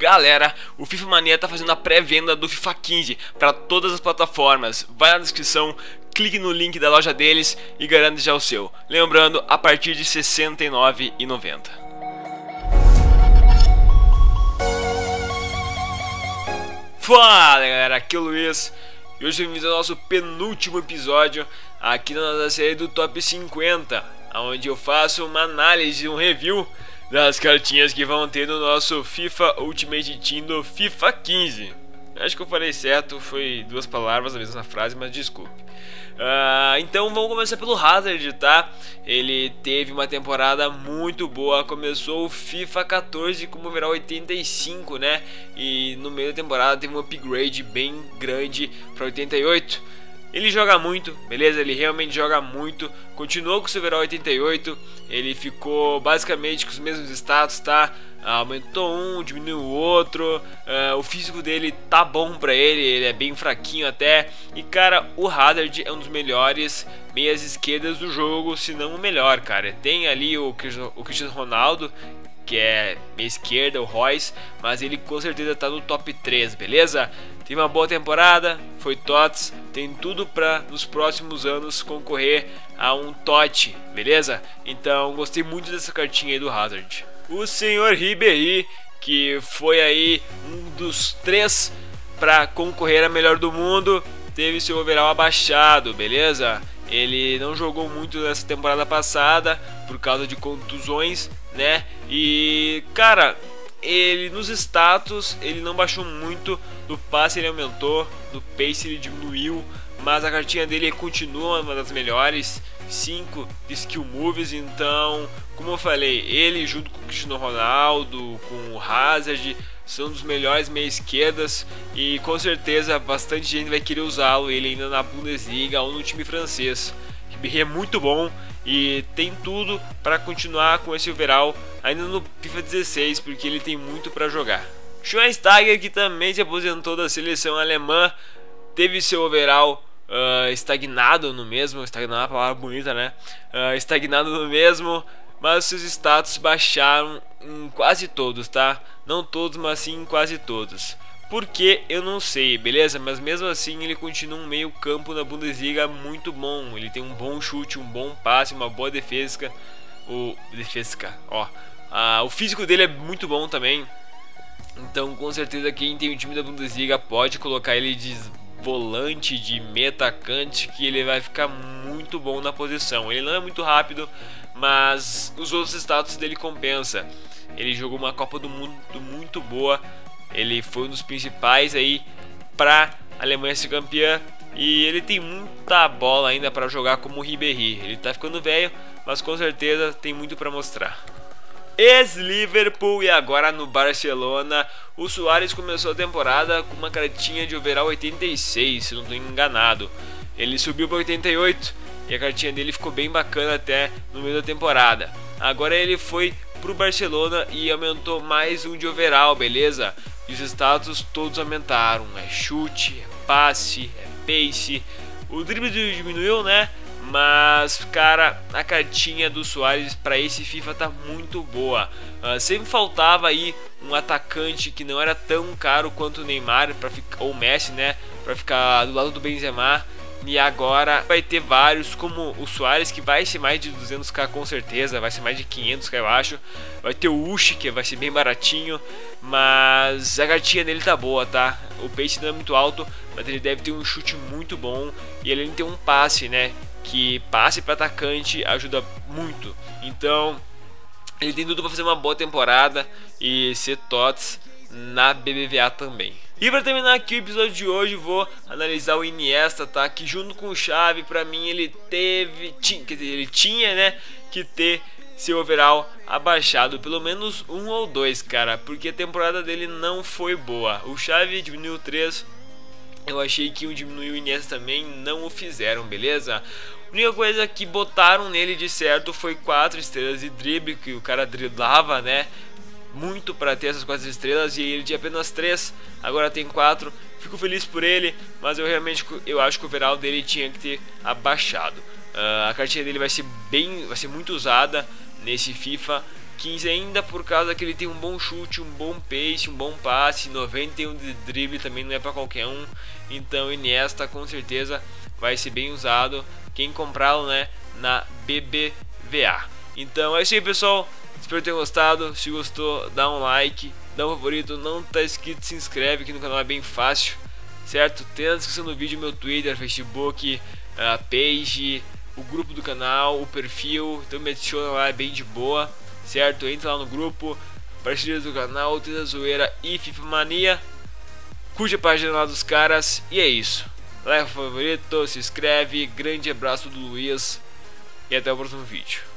Galera, o FIFA Mania tá fazendo a pré-venda do FIFA 15 para todas as plataformas. Vai na descrição, clique no link da loja deles e garante já o seu. Lembrando, a partir de R$ 69,90. Fala galera, aqui é o Luiz e hoje bem-vindos ao nosso penúltimo episódio aqui na nossa série do Top 50, onde eu faço uma análise, um review das cartinhas que vão ter no nosso FIFA Ultimate Team do FIFA 15. Acho que eu falei certo, foi duas palavras a mesma frase, mas desculpe. Uh, então vamos começar pelo Hazard, tá? Ele teve uma temporada muito boa, começou o FIFA 14 como overall 85, né? E no meio da temporada teve um upgrade bem grande para 88. Ele joga muito, beleza? Ele realmente joga muito. Continuou com o Silverall 88. Ele ficou basicamente com os mesmos status, tá? aumentou um, diminuiu o outro. Uh, o físico dele tá bom pra ele, ele é bem fraquinho até. E cara, o Hazard é um dos melhores meias esquerdas do jogo, se não o melhor, cara. Tem ali o, Cristiano Ronaldo, que é meia esquerda, o Royce, mas ele com certeza tá no top 3, beleza? Teve uma boa temporada, foi TOTS, tem tudo para nos próximos anos concorrer a um TOT, beleza? Então gostei muito dessa cartinha aí do Hazard. O senhor Ribéry, que foi aí um dos três para concorrer a melhor do mundo, teve seu overall abaixado, beleza? Ele não jogou muito nessa temporada passada por causa de contusões, né? E cara, ele nos status ele não baixou muito, no passe ele aumentou, no pace ele diminuiu, mas a cartinha dele continua uma das melhores, 5 de skill moves, então, como eu falei, ele junto com o Cristiano Ronaldo, com o Hazard, são dos melhores meia esquerdas e com certeza bastante gente vai querer usá-lo ele ainda na Bundesliga ou no time francês. Ribéry é muito bom e tem tudo para continuar com esse overall ainda no FIFA 16, porque ele tem muito para jogar. Schweinsteiger, que também se aposentou da seleção alemã, teve seu overall uh, estagnado no mesmo, estagnado é uma palavra bonita, né? Uh, estagnado no mesmo, mas seus status baixaram em quase todos, tá? Não todos, mas sim em quase todos. Porque eu não sei, beleza? Mas mesmo assim ele continua um meio campo na Bundesliga muito bom. Ele tem um bom chute, um bom passe, uma boa defesa. O defesa, ó. Ah, o físico dele é muito bom também. Então com certeza quem tem o time da Bundesliga pode colocar ele de volante, de metacante, que ele vai ficar muito bom na posição. Ele não é muito rápido, mas os outros status dele compensa. Ele jogou uma Copa do Mundo muito boa ele foi um dos principais aí para a Alemanha ser campeã e ele tem muita bola ainda para jogar como o Ribéry. Ele está ficando velho, mas com certeza tem muito para mostrar. Ex-Liverpool e agora no Barcelona, o Soares começou a temporada com uma cartinha de overall 86, se não estou enganado. Ele subiu para 88 e a cartinha dele ficou bem bacana até no meio da temporada. Agora ele foi pro Barcelona e aumentou mais um de overall, beleza? E os status todos aumentaram. É chute, é passe, é pace. O drible diminuiu, né? Mas, cara, a cartinha do Soares para esse FIFA tá muito boa. Uh, sempre faltava aí um atacante que não era tão caro quanto o Neymar para ficar ou o Messi, né, para ficar do lado do Benzema. E agora vai ter vários, como o Soares, que vai ser mais de 200k com certeza, vai ser mais de 500k eu acho. Vai ter o Uchi, que vai ser bem baratinho, mas a gatinha dele tá boa, tá? O pace não é muito alto, mas ele deve ter um chute muito bom e ele tem um passe, né? Que passe para atacante ajuda muito. Então, ele tem tudo para fazer uma boa temporada e ser TOTS na BBVA também. E para terminar aqui o episódio de hoje, vou analisar o Iniesta, tá? Que junto com o Xavi, para mim ele teve, tinha, quer dizer, ele tinha, né, que ter seu overall abaixado, pelo menos um ou dois, cara, porque a temporada dele não foi boa. O Xavi diminuiu 3, eu achei que o diminuiu o Iniesta também, não o fizeram, beleza? A única coisa que botaram nele de certo foi 4 estrelas de drible, que o cara driblava, né? muito para ter essas quatro estrelas e ele tinha apenas três, agora tem quatro. Fico feliz por ele, mas eu realmente eu acho que o overall dele tinha que ter abaixado. Uh, a cartinha dele vai ser bem, vai ser muito usada nesse FIFA 15 ainda por causa que ele tem um bom chute, um bom pace, um bom passe, 91 de drible também não é para qualquer um. Então Iniesta com certeza vai ser bem usado quem comprá-lo, né, na BBVA. Então é isso aí, pessoal. Espero ter gostado. Se gostou, dá um like, dá um favorito, não tá inscrito, se inscreve aqui no canal, é bem fácil, certo? Tem na descrição do vídeo meu Twitter, Facebook, a page, o grupo do canal, o perfil, então me adiciona lá, é bem de boa, certo? Entra lá no grupo, parceiros do canal, Tenda Zoeira e FIFA Mania. Curte a página lá dos caras e é isso. Like favorito, se inscreve, grande abraço do Luiz e até o próximo vídeo.